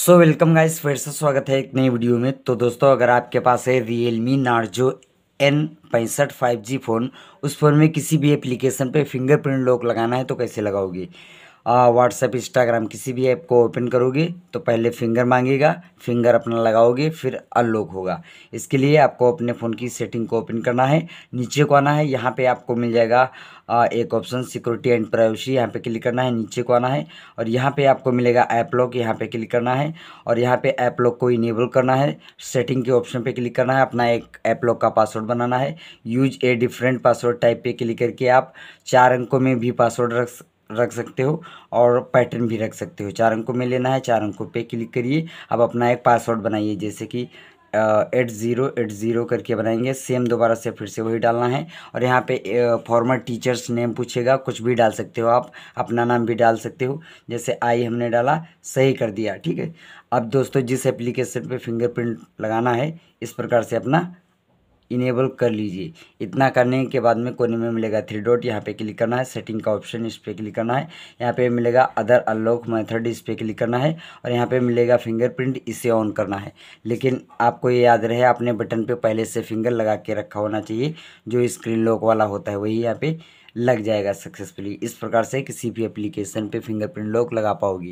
So welcome guys फिर से स्वागत है एक नई वीडियो में। तो दोस्तों, अगर आपके पास है रियल मी नार्जो एन पैंसठ फाइव जी फ़ोन उस फ़ोन में किसी भी एप्लीकेशन पे फिंगरप्रिंट लॉक लगाना है तो कैसे लगाओगे? व्हाट्सएप इंस्टाग्राम किसी भी ऐप को ओपन करोगे तो पहले फिंगर मांगेगा फिंगर अपना लगाओगे फिर अनलॉक होगा। इसके लिए आपको अपने फ़ोन की सेटिंग को ओपन करना है। नीचे को आना है यहाँ पे आपको मिल जाएगा आ, एक ऑप्शन सिक्योरिटी एंड प्राइवेसी यहाँ पे क्लिक करना है नीचे को आना है और यहाँ पे आपको मिलेगा ऐप लॉक यहाँ पे क्लिक करना है और यहाँ पे ऐप लॉक को इनेबल करना है। सेटिंग के ऑप्शन पे क्लिक करना है अपना एक ऐप लॉक का पासवर्ड बनाना है। Use a different password type पे क्लिक करके आप चार अंकों में भी पासवर्ड रख रख सकते हो और पैटर्न भी रख सकते हो। चार अंकों में लेना है, चार अंकों पे क्लिक करिए। अब अपना एक पासवर्ड बनाइए, जैसे कि एट ज़ीरो एट ज़ीरो करके बनाएँगे। सेम दोबारा से फिर से वही डालना है। और यहाँ पे फॉर्मर टीचर्स नेम पूछेगा। कुछ भी डाल सकते हो आप, अपना नाम भी डाल सकते हो। जैसे आई हमने डाला, सही कर दिया, ठीक है? अब दोस्तों, जिस एप्लीकेशन पे फिंगरप्रिंट लगाना है, इस प्रकार से अपना इनेबल कर लीजिए। इतना करने के बाद में कोने में मिलेगा थ्री डॉट यहाँ पे क्लिक करना है। सेटिंग का ऑप्शन इस पर क्लिक करना है। यहाँ पे मिलेगा अदर अनलॉक मेथड इस पर क्लिक करना है। और यहाँ पे मिलेगा फिंगरप्रिंट इसे ऑन करना है। लेकिन आपको ये याद रहे अपने बटन पे पहले से फिंगर लगा के रखा होना चाहिए। जो स्क्रीन लॉक वाला होता है, वही यहाँ पर लग जाएगा सक्सेसफुली इस प्रकार से किसी भी एप्लीकेशन पे फिंगरप्रिंट लॉक लगा पाओगी।